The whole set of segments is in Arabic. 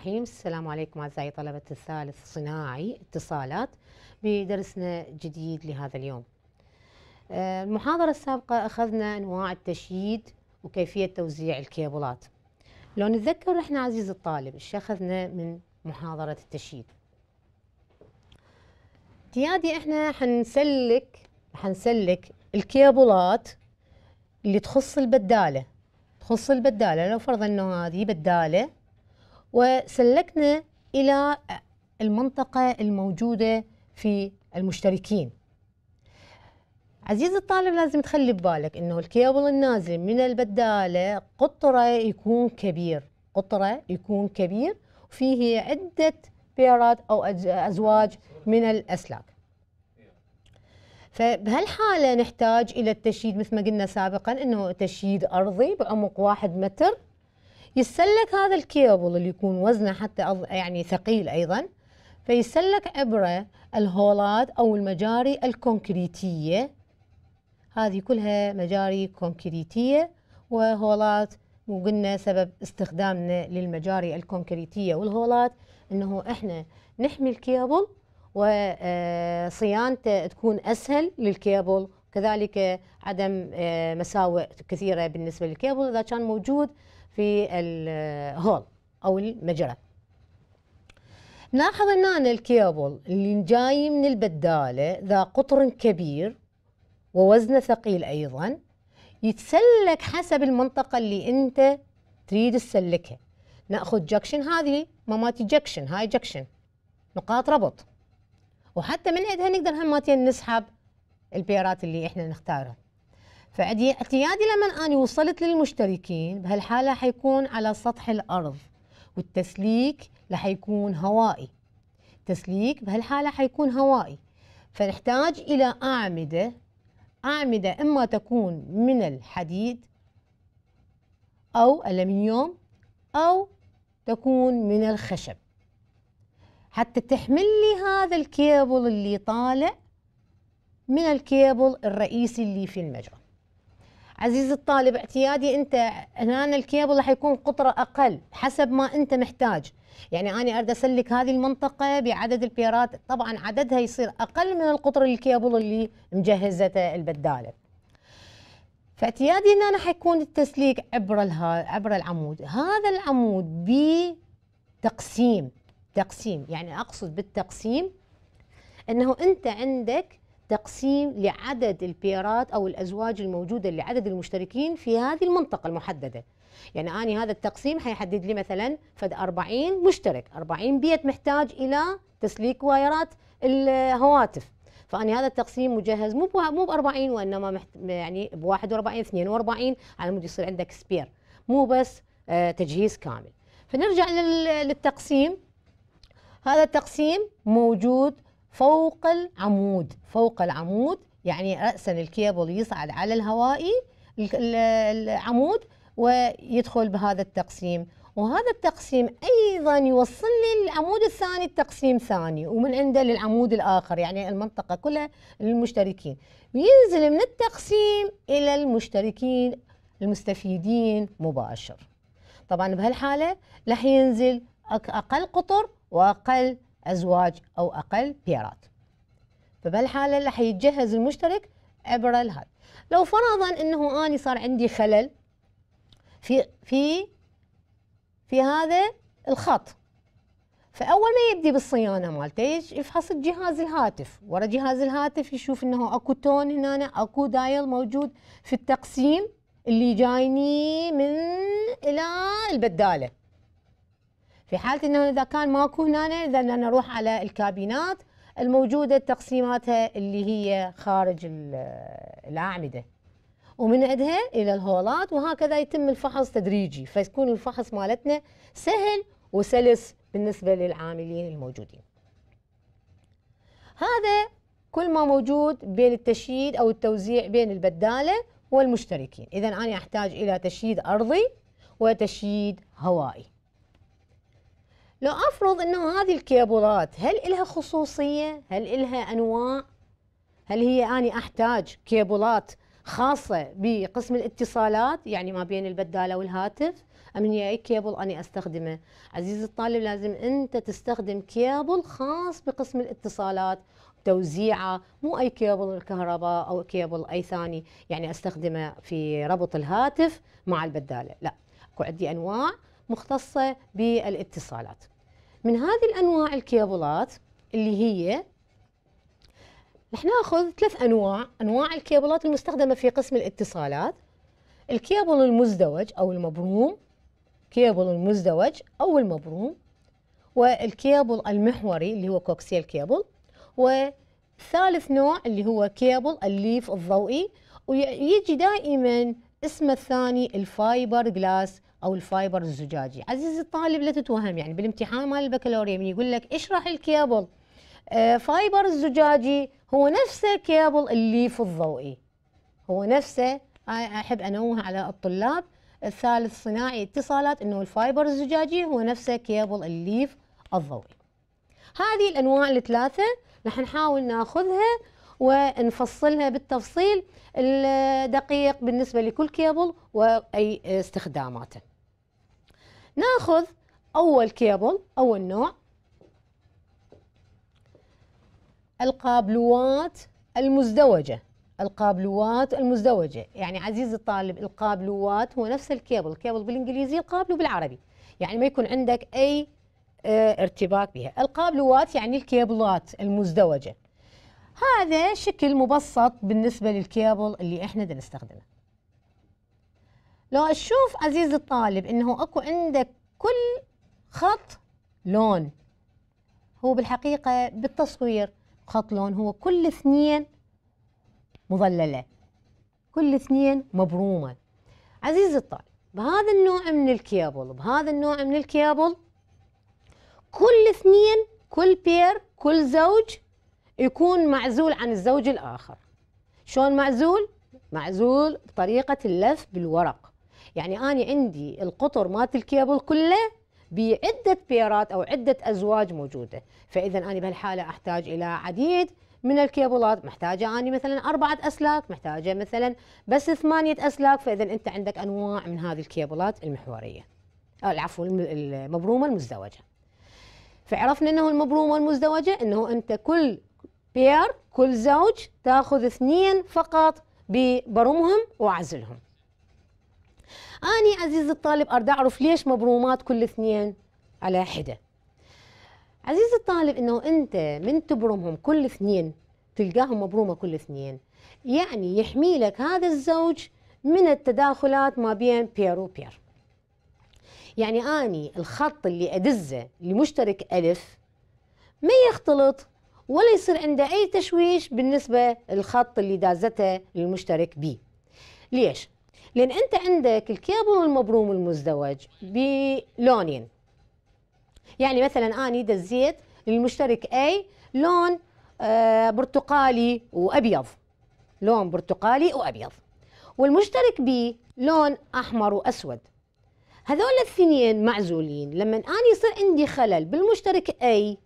الرحيم. السلام عليكم أعزائي طلبة الثالث صناعي اتصالات. بدرسنا جديد لهذا اليوم. آه، المحاضرة السابقة أخذنا أنواع التشييد وكيفية توزيع الكيبلات لو نتذكر إحنا عزيز الطالب إيش أخذنا من محاضرة التشييد؟ اعتيادي إحنا حنسلك حنسلك الكيبلات اللي تخص البدالة. تخص البدالة لو فرضا إنه هذه بدالة وسلكنا إلى المنطقة الموجودة في المشتركين. عزيزي الطالب لازم تخلي ببالك إنه الكيبل النازل من البدالة قطرة يكون كبير قطرة يكون كبير وفيه عدة بيرات أو أزواج من الأسلاك. فبهالحالة نحتاج إلى التشييد مثل ما قلنا سابقا إنه تشييد أرضي بعمق واحد متر. يسلك هذا الكيبل اللي يكون وزنه حتى يعني ثقيل أيضا فيسلك عبر الهولات أو المجاري الكونكريتية. هذه كلها مجاري كونكريتية وهولات وقلنا سبب استخدامنا للمجاري الكونكريتية والهولات إنه إحنا نحمي الكيبل وصيانته تكون أسهل للكيبل كذلك عدم آه، مساوئ كثيرة بالنسبة للكيبل إذا كان موجود في ال hole أو المجرى. نلاحظ أن الكيبل اللي جاي من البدالة ذا قطر كبير ووزنه ثقيل أيضا يتسلك حسب المنطقة اللي أنت تريد تسلكها. نأخذ junction هذه هماتين junction هاي junction نقاط ربط. وحتى من عندها نقدر هماتين نسحب البيرات اللي إحنا نختارها. فاعتيادي لما أنا وصلت للمشتركين بهالحالة حيكون على سطح الأرض والتسليك رح يكون هوائي. تسليك بهالحالة حيكون هوائي. فنحتاج إلى أعمدة أعمدة إما تكون من الحديد أو ألمنيوم أو تكون من الخشب. حتى تحمل لي هذا الكيبل اللي طالع من الكيبل الرئيسي اللي في المجرى. عزيزي الطالب اعتيادي أنت هنا الكيبل راح يكون قطره أقل حسب ما أنت محتاج. يعني أنا أريد أسلك هذه المنطقة بعدد البيرات. طبعا عددها يصير أقل من القطر الكيبل اللي مجهزته البدالة. فاعتيادي ان أنا حيكون التسليك عبر عبر العمود. هذا العمود بتقسيم تقسيم. يعني أقصد بالتقسيم أنه أنت عندك تقسيم لعدد البيرات أو الأزواج الموجودة لعدد المشتركين في هذه المنطقة المحددة. يعني اني هذا التقسيم حيحدد لي مثلا فد 40 مشترك. 40 بيت محتاج إلى تسليك وايرات الهواتف. فاني هذا التقسيم مجهز مو مو ب 40 وإنما محت... يعني ب 41 42 على مود يصير عندك spare مو بس آه تجهيز كامل. فنرجع للتقسيم. هذا التقسيم موجود فوق العمود. فوق العمود يعني رأسا الكيبل يصعد على الهوائي العمود ويدخل بهذا التقسيم. وهذا التقسيم أيضا يوصل لي العمود الثاني التقسيم ثاني ومن عنده للعمود الآخر يعني المنطقة كلها للمشتركين. وينزل من التقسيم إلى المشتركين المستفيدين مباشر. طبعا بهالحالة راح ينزل أقل قطر وأقل أزواج أو أقل بيرات. فبهالحاله راح يتجهز المشترك عبر الهذا لو فرضا إنه آني صار عندي خلل في في في هذا الخط. فأول ما يبدي بالصيانة مالته يفحص جهاز الهاتف. ورا جهاز الهاتف يشوف إنه أكو تون هنا أكو دايل موجود في التقسيم اللي جايني من إلى البدالة. في حالة إنه إذا كان ماكو هنا إذا نروح على الكابينات الموجودة تقسيماتها اللي هي خارج الأعمدة. ومن عندها إلى الهولات وهكذا يتم الفحص تدريجي. فيكون الفحص مالتنا سهل وسلس بالنسبة للعاملين الموجودين. هذا كل ما موجود بين التشييد أو التوزيع بين البدالة والمشتركين. إذا أنا أحتاج إلى تشييد أرضي وتشييد هوائي. لو أفرض إنه هذه الكيبلات هل لها خصوصية؟ هل لها أنواع؟ هل هي أني أحتاج كيبلات خاصة بقسم الاتصالات؟ يعني ما بين البدالة والهاتف؟ أم هي أي كيبل أنا أستخدمه؟ عزيزي الطالب لازم أنت تستخدم كيبل خاص بقسم الاتصالات توزيعه مو أي كيبل الكهرباء أو كيبل أي ثاني. يعني أستخدمه في ربط الهاتف مع البدالة. لا أكو عندي أنواع مختصة بالإتصالات. من هذه الأنواع الكيبلات اللي هي رح نأخذ ثلاث أنواع أنواع الكيبلات المستخدمة في قسم الاتصالات الكيبل المزدوج أو المبروم كيبل المزدوج أو المبروم والكيبل المحوري اللي هو coaxial cable وثالث نوع اللي هو كيبل الليف الضوئي ويجي دائما اسمه الثاني ال fiber glass أو ال fiber الزجاجي. عزيزي الطالب لا تتوهم يعني بالامتحان مال البكالوريا من يقول لك اشرح الكيبل. آه fiber الزجاجي هو نفسه كيبل الليف الضوئي. هو نفسه أحب أنوه على الطلاب الثالث صناعي اتصالات إنه ال fiber الزجاجي هو نفسه كيبل الليف الضوئي. هذه الأنواع الثلاثة رح نحاول ناخذها ونفصلها بالتفصيل الدقيق بالنسبة لكل كيبل وأي استخداماته. ناخذ أول كيبل أول نوع. القابلوات المزدوجة. القابلوات المزدوجة. يعني عزيزي الطالب القابلوات هو نفس الكيبل. الكيبل بالإنجليزي القابلو بالعربي. يعني ما يكون عندك أي آه ارتباك بها. القابلوات يعني الكيبلات المزدوجة. هذا شكل مبسط بالنسبة للكيبل اللي إحنا نستخدمه. لو أشوف عزيزي الطالب إنه أكو عندك كل خط لون هو بالحقيقة بالتصوير خط لون هو كل اثنين مظللة كل اثنين مبرومة. عزيزي الطالب بهذا النوع من الكيبل بهذا النوع من الكيبل كل اثنين كل pair كل زوج يكون معزول عن الزوج الآخر. شلون معزول؟ معزول بطريقة اللف بالورق. يعني أنا عندي القطر مالت الكيبل كله بعدة بيرات أو عدة أزواج موجودة. فإذا أنا بهالحالة أحتاج إلى عديد من الكيبلات. محتاجة أني مثلا أربعة أسلاك محتاجة مثلا بس ثمانية أسلاك. فإذا أنت عندك أنواع من هذه الكيبلات المحورية. أو العفو المبرومة المزدوجة. فعرفنا أنه المبرومة المزدوجة أنه أنت كل pair كل زوج تأخذ اثنين فقط ببرمهم وعزلهم أني عزيزي الطالب أريد أعرف ليش مبرومات كل اثنين على حدة. عزيزي الطالب إنه أنت من تبرمهم كل اثنين تلقاهم مبرومة كل اثنين. يعني يحمي لك هذا الزوج من التداخلات ما بين بير وبير يعني أني الخط اللي أدزه لمشترك ألف ما يختلط ولا يصير عنده أي تشويش بالنسبة للخط اللي دازته للمشترك B. ليش؟ لأن أنت عندك الكيبل المبروم المزدوج بلونين. يعني مثلا اني دزيت للمشترك A لون آه برتقالي وأبيض. لون برتقالي وأبيض. والمشترك B لون أحمر وأسود. هذول الاثنين معزولين. لما اني يصير عندي خلل بالمشترك A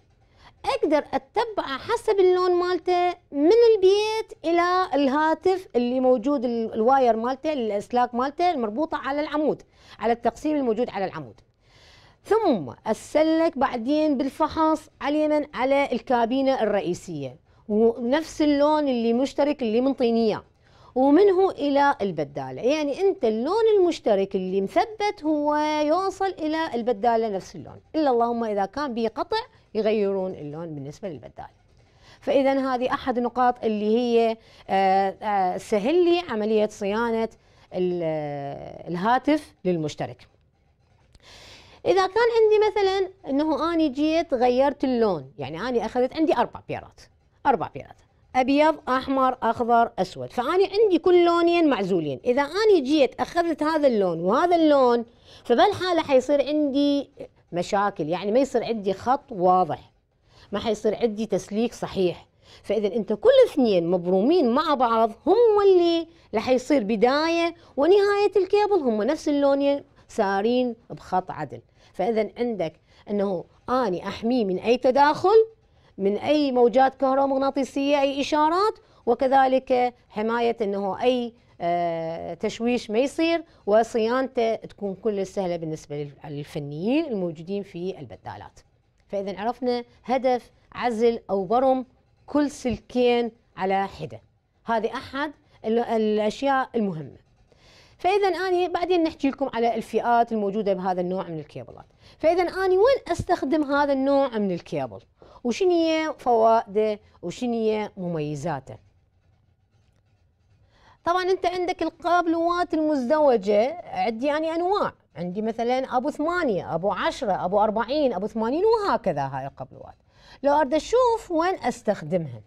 أقدر اتبعه حسب اللون مالته من البيت إلى الهاتف اللي موجود الواير مالته الأسلاك مالته المربوطة على العمود على التقسيم الموجود على العمود. ثم أسلك بعدين بالفحص اليمن على الكابينة الرئيسية. ونفس اللون اللي مشترك اللي منطيني اياه ومنه إلى البدالة. يعني أنت اللون المشترك اللي مثبت هو يوصل إلى البدالة نفس اللون. إلا اللهم إذا كان به قطع يغيرون اللون بالنسبة للبداله فإذا هذه أحد النقاط اللي هي آه، آه، سهل لي عملية صيانة الهاتف للمشترك. إذا كان عندي مثلا إنه أني جيت غيرت اللون يعني أني أخذت عندي أربع بيرات أربع بيرات أبيض أحمر أخضر أسود. فأني عندي كل لونين معزولين. إذا أني جيت أخذت هذا اللون وهذا اللون فبالحالة حيصير عندي مشاكل. يعني ما يصير عندي خط واضح ما حيصير عندي تسليك صحيح. فإذا أنت كل اثنين مبرومين مع بعض هم اللي راح يصير بداية ونهاية الكيبل هم نفس اللونين سارين بخط عدل. فإذا عندك أنه أني أحميه من أي تداخل من أي موجات كهرومغناطيسية أي إشارات وكذلك حماية أنه أي تشويش ما يصير وصيانته تكون كل سهلة بالنسبة للفنيين الموجودين في البدالات. فإذا عرفنا هدف عزل أو برم كل سلكين على حدة. هذه أحد الأشياء المهمة. فإذا أني بعدين نحكي لكم على الفئات الموجودة بهذا النوع من الكيبلات. فإذا أني وين أستخدم هذا النوع من الكيبل؟ وشنو هي فوائده وشنو هي مميزاته؟ طبعا أنت عندك القابلوات المزدوجة عندي يعني أنواع. عندي مثلا أبو ثمانية أبو عشرة أبو أربعين أبو ثمانين وهكذا هاي القابلوات لو أريد أشوف وين أستخدمها.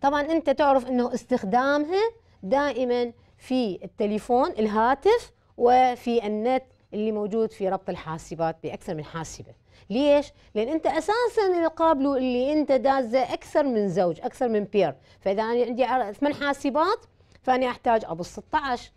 طبعا أنت تعرف إنه استخدامها دائما في التليفون الهاتف وفي النت اللي موجود في ربط الحاسبات بأكثر من حاسبة. ليش؟ لأن أنت أساسا القابلو اللي أنت دازه أكثر من زوج أكثر من بير فإذا أنا عندي ثمان حاسبات فأنا أحتاج أبو 16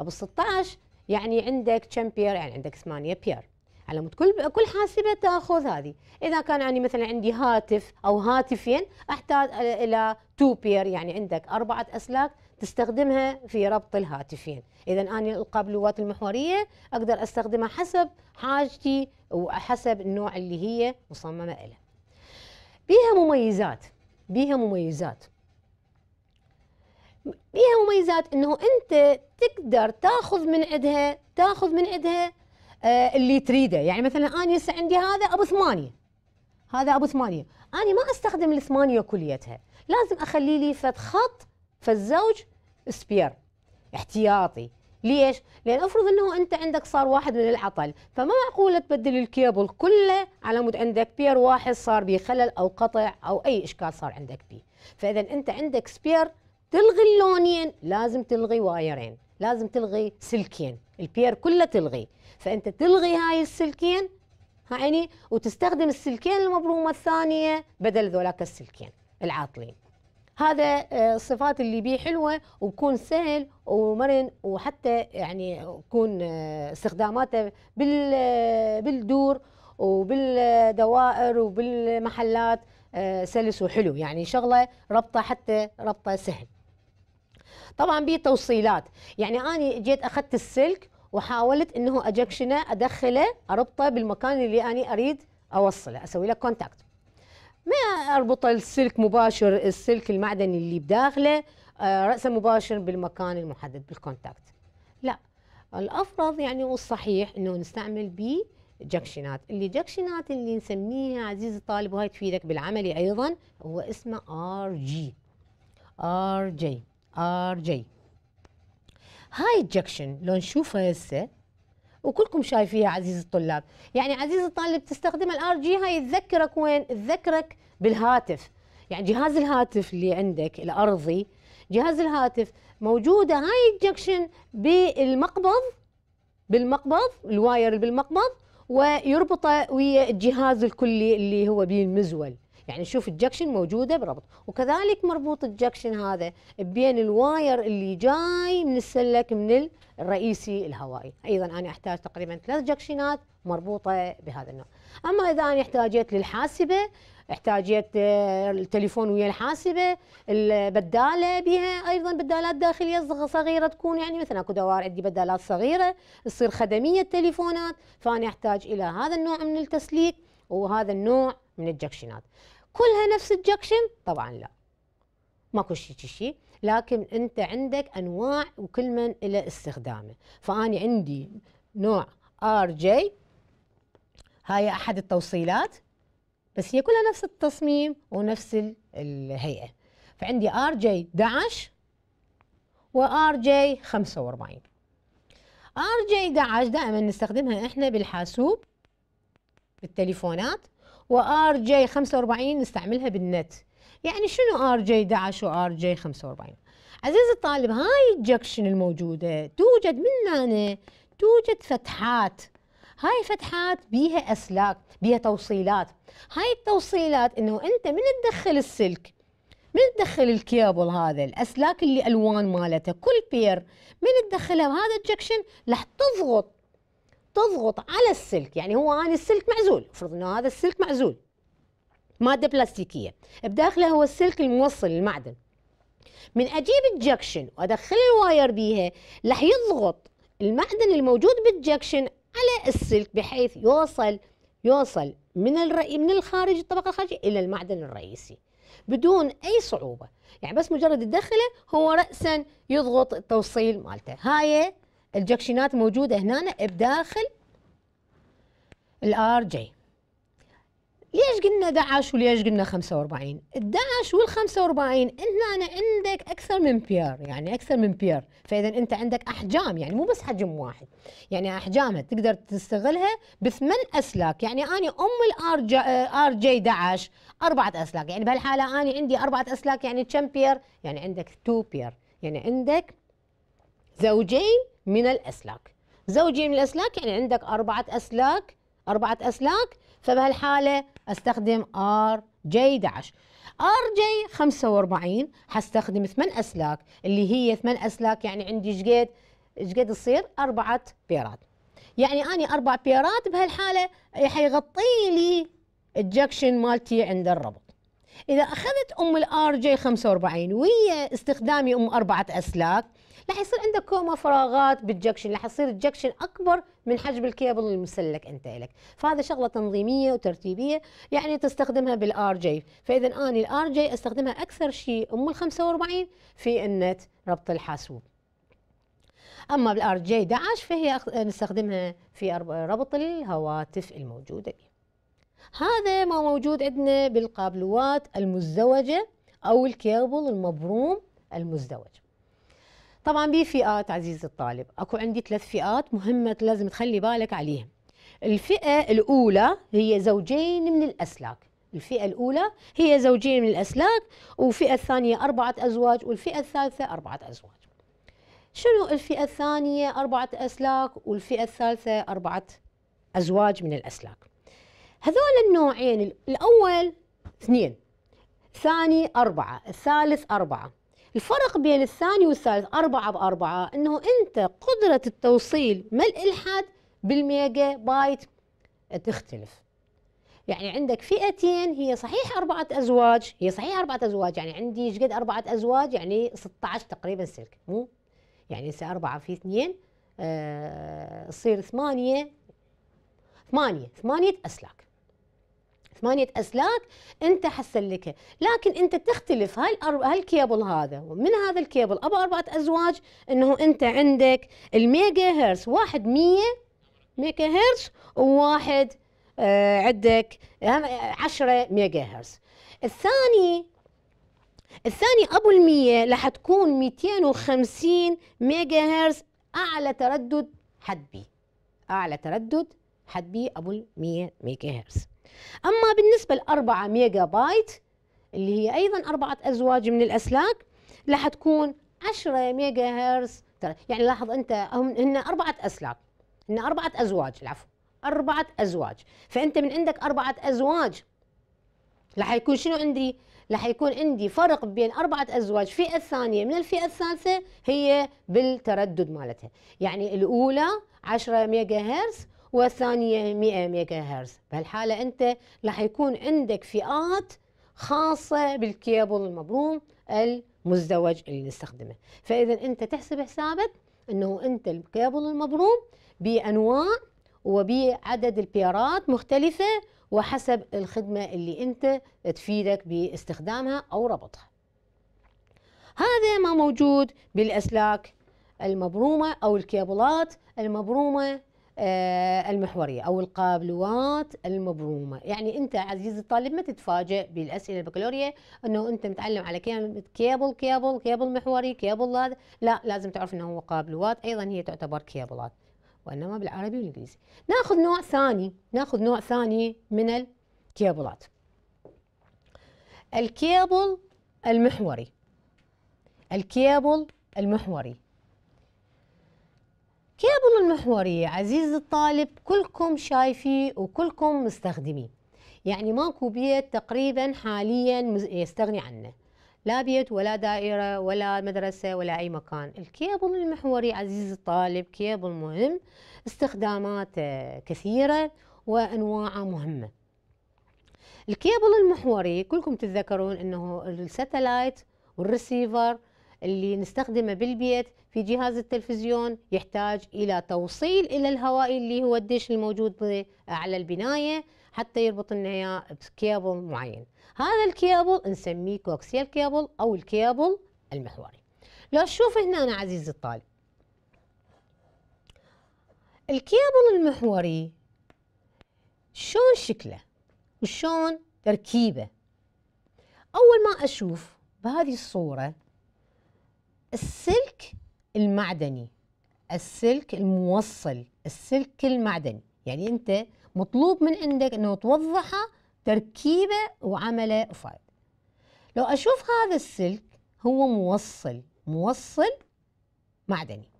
أبو 16 يعني عندك كم pair يعني عندك ثمانية pair على مود كل كل حاسبة تأخذ هذه. إذا كان يعني مثلا عندي هاتف أو هاتفين أحتاج إلى two pair يعني عندك أربعة أسلاك تستخدمها في ربط الهاتفين. اذا أنا القابلوات المحورية أقدر أستخدمها حسب حاجتي وحسب النوع اللي هي مصممة له بيها مميزات بيها مميزات. بيها مميزات إنه أنت تقدر تاخذ من عندها تاخذ من عندها آه اللي تريده. يعني مثلا أنا هسه عندي هذا أبو ثمانية. هذا أبو ثمانية. أنا ما أستخدم الثمانية كليتها. لازم أخلي لي فد خط فالزوج spare احتياطي. ليش؟ لأن افرض انه انت عندك صار واحد من العطل فما معقولة تبدل الكيبل كله على مود عندك pair واحد صار به خلل أو قطع أو أي إشكال صار عندك به فإذا أنت عندك spare تلغي اللونين لازم تلغي وايرين لازم تلغي سلكين. ال pair كله تلغي. فأنت تلغي هاي السلكين يعني وتستخدم السلكين المبرومة الثانية بدل ذولاك السلكين العاطلين. هذا آه، الصفات اللي بيه حلوة وبكون سهل ومرن وحتى يعني يكون آه، استخداماته آه، بالدور وبالدوائر وبالمحلات سلس وحلو. يعني شغله ربطه حتى ربطه سهل. طبعا بيه توصيلات. يعني اني جيت أخذت السلك وحاولت إنه أجكشنه أدخله أربطه بالمكان اللي اني أريد أوصله أسوي له contact ما أربط السلك مباشر السلك المعدني اللي بداخله آه، راسا مباشر بالمكان المحدد بال contact لا الافضل يعني والصحيح إنه نستعمل بي جكشنات اللي جكشنات اللي نسميها عزيزي الطالب وهي تفيدك بالعملي أيضا هو اسمه RJ. RJ RJ. هاي الجكشن لو نشوفها هسه وكلكم شايفيها عزيزي الطلاب. يعني عزيزي الطالب تستخدم ال RJ هاي تذكرك وين؟ تذكرك بالهاتف. يعني جهاز الهاتف اللي عندك الأرضي جهاز الهاتف موجودة هاي الجكشن بالمقبض بالمقبض ال wire بالمقبض ويربطه ويا الجهاز الكلي اللي هو بالمزول يعني شوف الجكشن موجودة بربط. وكذلك مربوط الجكشن هذا بين ال wire اللي جاي من السلك من الرئيسي الهوائي. أيضا أنا أحتاج تقريبا ثلاث جكشنات مربوطة بهذا النوع. أما إذا أنا احتاجت للحاسبة احتاجت آه، التليفون ويا الحاسبة البدالة بها أيضا بدالات داخلية صغيرة تكون يعني مثلا أكو دوائر عندي بدالات صغيرة تصير خدمية تليفونات فأنا أحتاج إلى هذا النوع من التسليك وهذا النوع من الجكشنات كلها نفس الجكشن؟ طبعا لا. ماكو شيء شيء لكن أنت عندك أنواع وكل من له استخدامه. فاني عندي نوع RJ. هاي أحد التوصيلات. بس هي كلها نفس التصميم ونفس الهيئة. فعندي RJ 11 و RJ 45 RJ 11 دائما نستخدمها إحنا بالحاسوب بالتليفونات. و RJ 45 نستعملها بالنت. يعني شنو RJ 11 و RJ 45 عزيزي الطالب هاي ال junction الموجودة توجد من هنا توجد فتحات. هاي فتحات بيها أسلاك بيها توصيلات. هاي التوصيلات إنه أنت من تدخل السلك من تدخل الكيبل هذا الأسلاك اللي ألوان مالته كل pair من تدخلها بهذا ال junction راح تضغط. تضغط على السلك يعني هو أنا السلك معزول افرض إنه هذا السلك معزول. مادة بلاستيكية. بداخلها هو السلك الموصل للمعدن. من أجيب ال junction وأدخل ال wire بيها راح يضغط المعدن الموجود بال junction على السلك بحيث يوصل يوصل من الرأي من الخارج الطبقة الخارجية إلى المعدن الرئيسي بدون أي صعوبة. يعني بس مجرد تدخله هو راسا يضغط التوصيل مالته. هاي الجكشنات موجودة هنا بداخل ال RJ ليش قلنا 11 وليش قلنا 45 ال 11 وال 45 هنا عندك أكثر من pair يعني أكثر من pair فإذا أنت عندك أحجام يعني مو بس حجم واحد. يعني احجامها تقدر تستغلها بثمان أسلاك. يعني أنا أم ال RJ RJ 11 أربعة أسلاك. يعني بهالحالة أنا عندي أربعة أسلاك يعني كم pair يعني عندك 2 pair يعني عندك زوجين من الأسلاك. زوجين من الأسلاك يعني عندك أربعة أسلاك أربعة أسلاك فبهالحالة أستخدم RJ 11 RJ 45 حستخدم ثمان أسلاك اللي هي ثمان أسلاك يعني عندي إيش قد؟ تصير؟ أربعة بيرات. يعني أني أربع بيرات بهالحالة حيغطي لي ال junction مالتي عند الربط. إذا أخذت أم ال RJ 45 وهي استخدامي أم أربعة أسلاك راح يصير عندك كومة فراغات بال junction راح يصير ال junction أكبر من حجم الكيبل المسلك أنت لك. فهذا شغلة تنظيمية وترتيبية يعني تستخدمها بال RJ. فإذا أنا ال RJ أستخدمها أكثر شيء أم ال 45 في النت ربط الحاسوب. أما بال RJ 11 فهي نستخدمها في ربط الهواتف الموجودة. بي. هذا ما موجود عندنا بالقابلوات المزدوجة أو الكيبل المبروم المزدوج. طبعا بي فئات عزيزي الطالب. أكو عندي ثلاث فئات مهمة لازم تخلي بالك عليهم. الفئة الأولى هي زوجين من الأسلاك. الفئة الأولى هي زوجين من الأسلاك والفئة الثانية أربعة أزواج والفئة الثالثة أربعة أزواج. شنو الفئة الثانية أربعة أسلاك والفئة الثالثة أربعة أزواج من الأسلاك؟ هذول النوعين الأول اثنين ثاني أربعة الثالث أربعة. الفرق بين الثاني والثالث أربعة بأربعة أنه أنت قدرة التوصيل ملء الحد بالميجا بايت تختلف. يعني عندك فئتين هي صحيح أربعة أزواج هي صحيح أربعة أزواج يعني عندي إيش قد أربعة أزواج؟ يعني 16 تقريبا سلك مو؟ يعني هسه أربعة في اثنين آه تصير ثمانية ثمانية ثمانية أسلاك. ثمانية أسلاك أنت حسلكها لكن أنت تختلف هالكيبل هذا ومن هذا الكيبل أبو أربعة أزواج أنه أنت عندك الميجا هرتز واحد مية ميجا هرتز وواحد آه عندك عشرة ميجا هرتز الثاني الثاني أبو المية راح تكون 250 ميجا هرتز أعلى تردد حد بي. أعلى تردد حد بي أبو 100 ميجا هرتز أما بالنسبة لأربعة ميجا بايت اللي هي أيضا أربعة أزواج من الأسلاك راح تكون 10 ميجا هرتز يعني لاحظ أنت هم هن أربعة أسلاك. هن أربعة أزواج العفو. أربعة أزواج. فأنت من عندك أربعة أزواج راح يكون شنو عندي؟ راح يكون عندي فرق بين أربعة أزواج فئة الثانية من الفئة الثالثة هي بالتردد مالتها. يعني الأولى 10 ميجا هرتز والثانية 100 ميجا هرتز بهالحالة أنت راح يكون عندك فئات خاصة بالكيبل المبروم المزدوج اللي نستخدمه. فإذا أنت تحسب حسابك أنه أنت الكيبل المبروم بأنواع وبعدد البيرات مختلفة وحسب الخدمة اللي أنت تفيدك باستخدامها أو ربطها. هذا ما موجود بالأسلاك المبرومة أو الكيبلات المبرومة المحورية أو القابلوات المبرومة. يعني أنت عزيزي الطالب ما تتفاجئ بالأسئلة البكالوريا إنه أنت متعلم على كيبل كيبل كيبل محوري كيبل هذا. لا لازم تعرف إنه هو قابلوات. أيضا هي تعتبر كيبلات وإنما بالعربي والإنجليزي. نأخذ نوع ثاني نأخذ نوع ثاني من الكيبلات. الكيبل المحوري. الكيبل المحوري. كيبل المحوري عزيزي الطالب كلكم شايفيه وكلكم مستخدمين يعني ماكو بيت تقريبا حاليا يستغني عنه. لا بيت ولا دائرة ولا مدرسة ولا أي مكان. الكيبل المحوري عزيزي الطالب كيبل مهم استخدامات كثيرة وأنواعه مهمة. الكيبل المحوري كلكم تتذكرون إنه ال satellite والريسيفر اللي نستخدمه بالبيت في جهاز التلفزيون يحتاج إلى توصيل إلى الهوائي اللي هو الدش الموجود على البناية حتى يربط لنا بكيبل معين. هذا الكيبل نسميه coaxial cable أو الكيبل المحوري. لو تشوف هنا عزيزي الطالب الكيبل المحوري شلون شكله وشلون تركيبه؟ أول ما أشوف بهذه الصورة السلك المعدني السلك الموصل السلك المعدني. يعني أنت مطلوب من عندك إنه توضحه تركيبة وعمله وفائده لو أشوف هذا السلك هو موصل موصل معدني.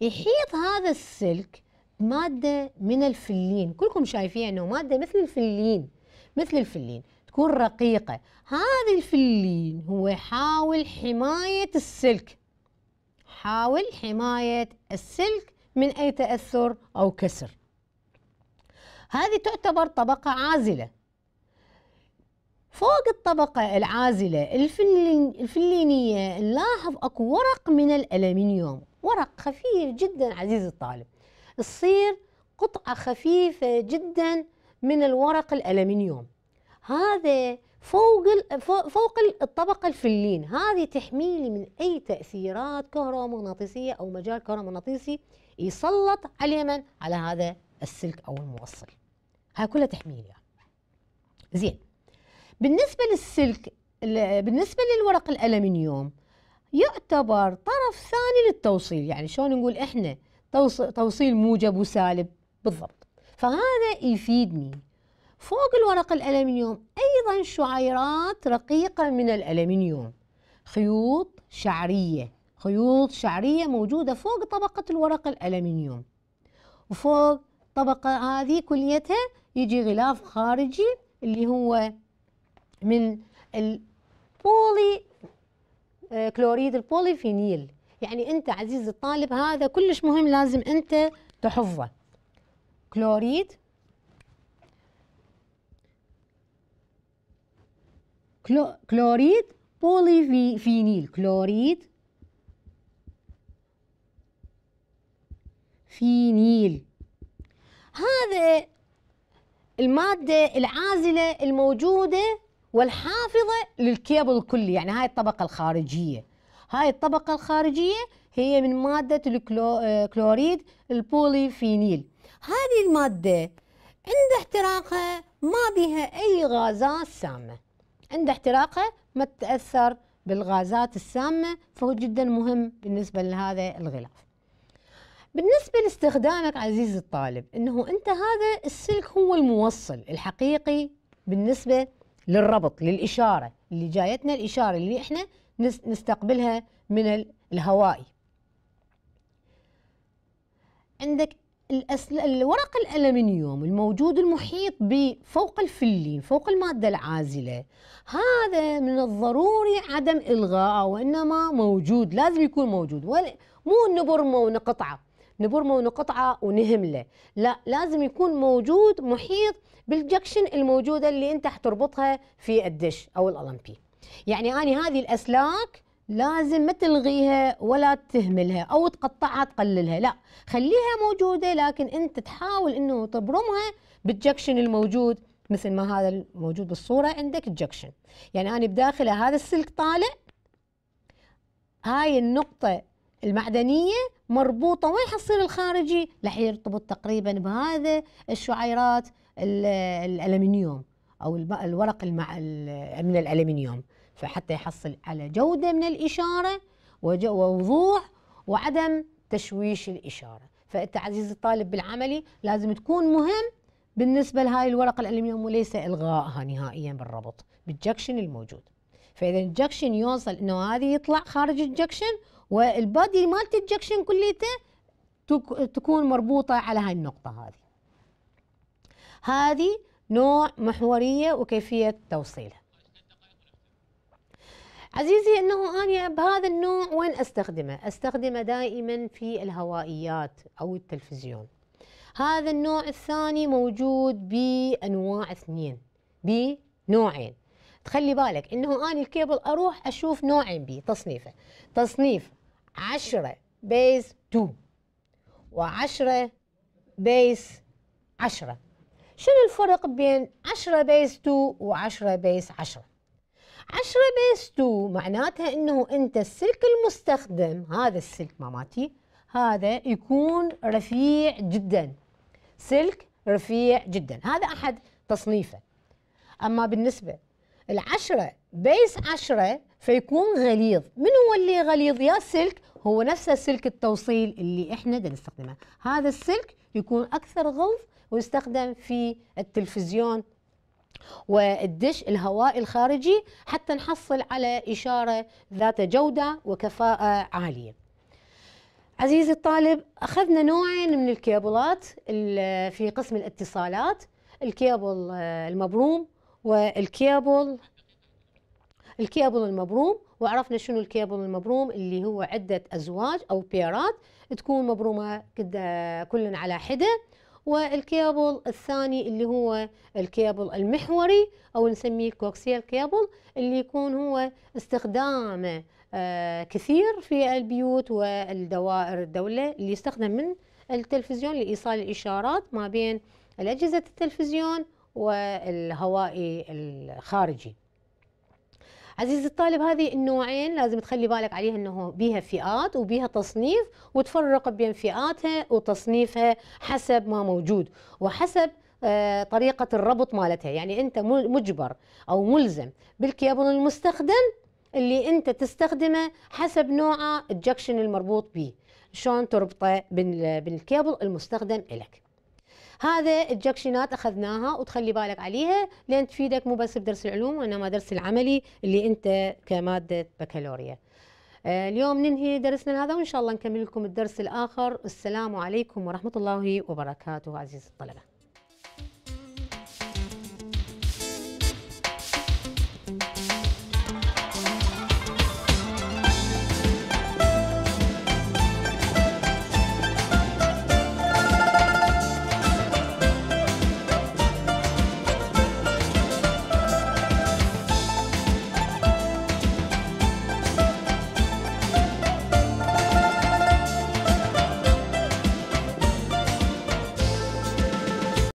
يحيط هذا السلك مادة من الفلين. كلكم شايفين إنه مادة مثل الفلين مثل الفلين تكون رقيقة. هذا الفلين هو يحاول حماية السلك. حاول حماية السلك من أي تأثر أو كسر. هذه تعتبر طبقة عازلة. فوق الطبقة العازلة الفلينية نلاحظ أكو ورق من الألمنيوم ورق خفيف جدا عزيزي الطالب. تصير قطعة خفيفة جدا من الورق الألمنيوم. هذا فوق فوق الطبقة الفلين هذه تحميلي من أي تأثيرات كهرومغناطيسية أو مجال كهرومغناطيسي يسلط على اليمن على هذا السلك أو الموصل. هاي كلها تحميل يعني. زين. بالنسبة للسلك بالنسبة للورق الألمنيوم يعتبر طرف ثاني للتوصيل. يعني شلون نقول إحنا توصيل موجب وسالب؟ بالضبط. فهذا يفيدني فوق الورق الألمنيوم. أيضا شعيرات رقيقة من الألمنيوم. خيوط شعرية. خيوط شعرية موجودة فوق طبقة الورق الألمنيوم. وفوق الطبقة هذه كليتها يجي غلاف خارجي اللي هو من البولي كلوريد البوليفينيل. يعني أنت عزيزي الطالب هذا كلش مهم لازم أنت تحفظه. كلوريد كلو كلوريد بوليفينيل كلوريد فينيل هذا المادة العازلة الموجودة والحافظة للكيبل الكلي يعني هاي الطبقة الخارجية. هاي الطبقة الخارجية هي من مادة الكلوريد البوليفينيل. هذه المادة عند احتراقها ما بها أي غازات سامة. عند احتراقها ما تتأثر بالغازات السامة فهو جدا مهم بالنسبة لهذا الغلاف. بالنسبة لاستخدامك عزيزي الطالب إنه أنت هذا السلك هو الموصل الحقيقي بالنسبة للربط للإشارة اللي جايتنا الإشارة اللي إحنا نستقبلها من الهوائي. عندك الورق الألمنيوم الموجود المحيط بفوق الفلين فوق المادة العازلة هذا من الضروري عدم إلغاءه وإنما موجود لازم يكون موجود مو نبرمه ونقطعه نبرمه ونقطعه ونهمله لا لازم يكون موجود محيط بال junction الموجودة اللي أنت حتربطها في الدش أو ال LNB. يعني أنا هذه الأسلاك لازم ما تلغيها ولا تهملها أو تقطعها تقللها لا خليها موجودة لكن أنت تحاول إنه تبرمها بال junction الموجود مثل ما هذا الموجود بالصورة عندك ال junction. يعني أنا بداخله هذا السلك طالع هاي النقطة المعدنية مربوطة وين حتصير الخارجي؟ رح يرتبط تقريبا بهذا الشعيرات الألمنيوم أو الورق من الألمنيوم. فحتى يحصل على جودة من الإشارة ووضوح وعدم تشويش الإشارة. فأنت الطالب بالعملي لازم تكون مهم بالنسبة لهاي الورقة الألمنيوم وليس إلغائها نهائيا بالربط بالجكشن الموجود. فإذا ال junction يوصل إنه هذه يطلع خارج ال junction وال body مالت ال junction كليته تكون مربوطة على هاي النقطة هذه. هذه نوع محورية وكيفية توصيلها. عزيزي إنه أنا بهذا النوع وين أستخدمه؟ أستخدمه دائما في الهوائيات أو التلفزيون. هذا النوع الثاني موجود بأنواع اثنين بنوعين تخلي بالك إنه آني الكيبل أروح أشوف نوعين بي تصنيفه تصنيف 10 base 2 و10 base 10 شنو الفرق بين 10 base 2 و10 base 10 10 base 2 معناتها إنه أنت السلك المستخدم. هذا السلك مالتي. هذا يكون رفيع جدا. سلك رفيع جدا. هذا أحد تصنيفه. أما بالنسبة العشرة بيس عشرة فيكون غليظ. من هو اللي غليظ يا السلك هو نفس سلك التوصيل اللي إحنا نستخدمه. هذا السلك يكون أكثر غلظ ويستخدم في التلفزيون والدش الهواء الخارجي حتى نحصل على إشارة ذات جودة وكفاءة عالية. عزيزي الطالب أخذنا نوعين من الكيبلات في قسم الاتصالات الكيبل المبروم والكيبل الكيبل المبروم وعرفنا شنو الكيبل المبروم اللي هو عدة أزواج أو بيرات تكون مبرومة كل على حدة. والكيبل الثاني اللي هو الكيبل المحوري أو نسميه coaxial cable اللي يكون هو استخدامه آه كثير في البيوت والدوائر الدولة اللي يستخدم من التلفزيون لإيصال الإشارات ما بين الأجهزة التلفزيون والهوائي الخارجي. عزيزي الطالب هذه النوعين لازم تخلي بالك عليها إنه بيها فئات وبيها تصنيف وتفرق بين فئاتها وتصنيفها حسب ما موجود وحسب آه، طريقة الربط مالتها. يعني أنت مجبر أو ملزم بالكيبل المستخدم اللي أنت تستخدمه حسب نوع ال junction المربوط به. شلون تربطه بالكيبل المستخدم لك هذا الجكشنات أخذناها وتخلي بالك عليها لين تفيدك مو بس بدرس العلوم وإنما درس العملي اللي أنت كمادة بكالوريا. آه، اليوم ننهي درسنا هذا وإن شاء الله نكمل لكم الدرس الآخر السلام عليكم ورحمة الله وبركاته عزيزي الطلبة.